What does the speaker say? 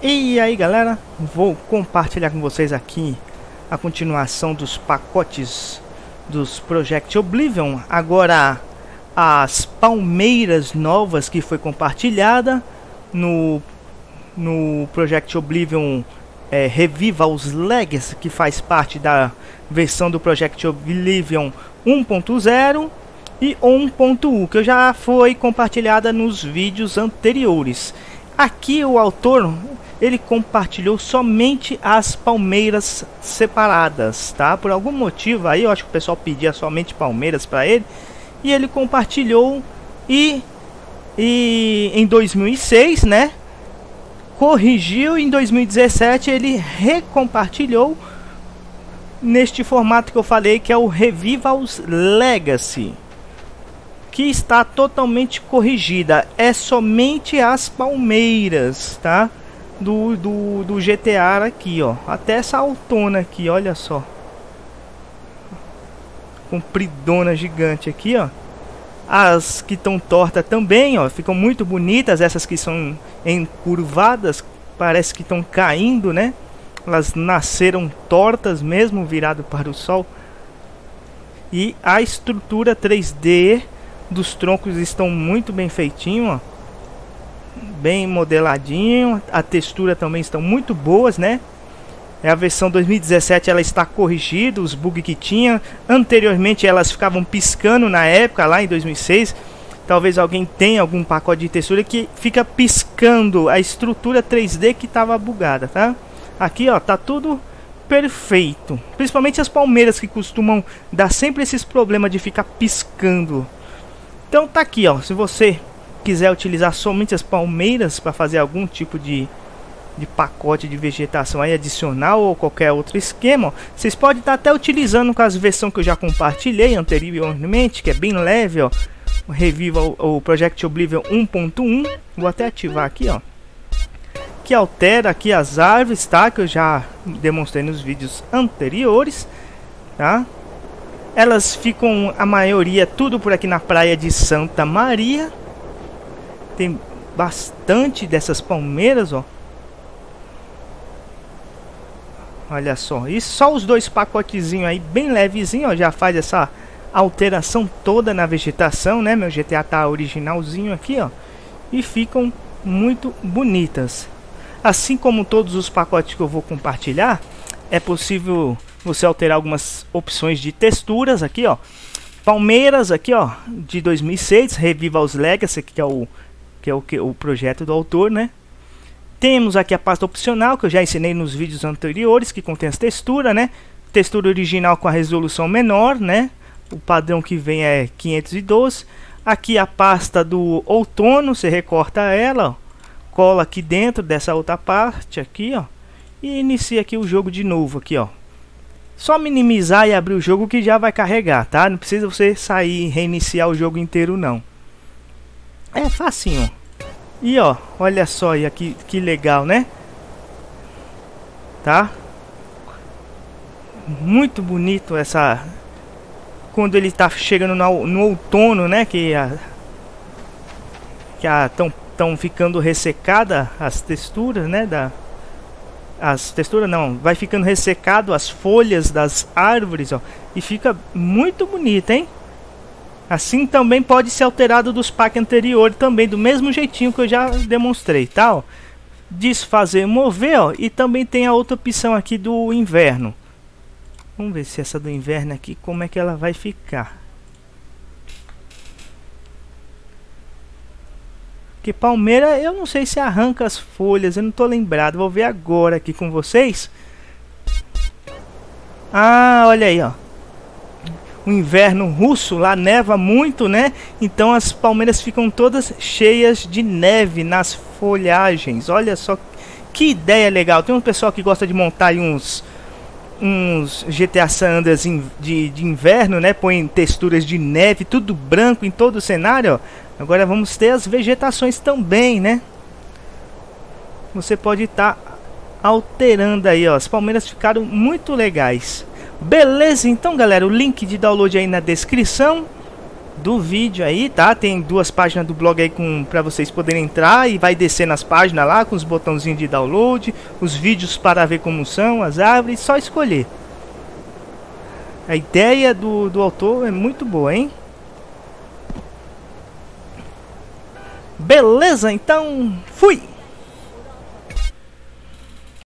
E aí galera, vou compartilhar com vocês aqui a continuação dos pacotes dos Project Oblivion. Agora as palmeiras novas que foi compartilhada no, no Project Oblivion é, Reviva os Legacy, que faz parte da versão do Project Oblivion 1.0 e 1.1, que já foi compartilhada nos vídeos anteriores. Aqui o autor ele compartilhou somente as palmeiras separadas, tá? Por algum motivo aí, eu acho que o pessoal pedia somente palmeiras para ele e ele compartilhou e e em 2006, né? Corrigiu em 2017 ele recompartilhou neste formato que eu falei que é o Revivals Legacy que está totalmente corrigida é somente as palmeiras, tá? do, do, do GTA aqui, ó. Até essa autona aqui, olha só. Compridona gigante aqui, ó. As que estão tortas também, ó. Ficam muito bonitas. Essas que são encurvadas. Parece que estão caindo, né? Elas nasceram tortas mesmo, virado para o sol. E a estrutura 3D dos troncos estão muito bem feitinho, ó bem modeladinho, a textura também estão muito boas, né? É a versão 2017, ela está corrigida, os bugs que tinha. Anteriormente elas ficavam piscando na época, lá em 2006. Talvez alguém tenha algum pacote de textura que fica piscando a estrutura 3D que estava bugada, tá? Aqui, ó, tá tudo perfeito. Principalmente as palmeiras que costumam dar sempre esses problemas de ficar piscando. Então tá aqui, ó, se você quiser utilizar somente as palmeiras para fazer algum tipo de, de pacote de vegetação aí adicional ou qualquer outro esquema, vocês podem estar até utilizando com as versões que eu já compartilhei anteriormente, que é bem leve, ó. Reviva o, o Project Oblivion 1.1. Vou até ativar aqui, ó. Que altera aqui as árvores, tá? Que eu já demonstrei nos vídeos anteriores, tá? Elas ficam, a maioria, tudo por aqui na praia de Santa Maria, tem bastante dessas palmeiras, ó. Olha só, e só os dois pacotezinhos aí, bem levezinho, ó, já faz essa alteração toda na vegetação, né? Meu GTA tá originalzinho aqui, ó. E ficam muito bonitas. Assim como todos os pacotes que eu vou compartilhar, é possível você alterar algumas opções de texturas aqui, ó. Palmeiras aqui, ó, de 2006, Reviva os Legacy, que é o que é o, que, o projeto do autor, né? Temos aqui a pasta opcional, que eu já ensinei nos vídeos anteriores, que contém as texturas, né? Textura original com a resolução menor, né? O padrão que vem é 512. Aqui a pasta do outono, você recorta ela, ó, cola aqui dentro dessa outra parte aqui, ó. E inicia aqui o jogo de novo aqui, ó. Só minimizar e abrir o jogo que já vai carregar, tá? Não precisa você sair e reiniciar o jogo inteiro não. É facinho. E ó, olha só aí aqui que legal, né? Tá? Muito bonito essa quando ele tá chegando no, no outono, né, que a que a tão tão ficando ressecada as texturas, né, da as texturas não, vai ficando ressecado as folhas das árvores, ó, e fica muito bonito, hein? Assim também pode ser alterado dos packs anteriores também, do mesmo jeitinho que eu já demonstrei, tá? Ó. Desfazer, mover, ó, e também tem a outra opção aqui do inverno. Vamos ver se essa do inverno aqui, como é que ela vai ficar. Que palmeira, eu não sei se arranca as folhas, eu não tô lembrado. Vou ver agora aqui com vocês. Ah, olha aí, ó o inverno russo, lá neva muito, né? Então as palmeiras ficam todas cheias de neve nas folhagens. Olha só que ideia legal. Tem um pessoal que gosta de montar uns uns GTA San Andreas de, de inverno, né? Põe texturas de neve, tudo branco em todo o cenário. Agora vamos ter as vegetações também, né? Você pode estar tá alterando aí, ó. As palmeiras ficaram muito legais. Beleza, então galera, o link de download aí na descrição. Do vídeo aí, tá? Tem duas páginas do blog aí com para vocês poderem entrar e vai descer nas páginas lá com os botãozinhos de download, os vídeos para ver como são as árvores, só escolher. A ideia do, do autor é muito boa, hein? Beleza, então fui!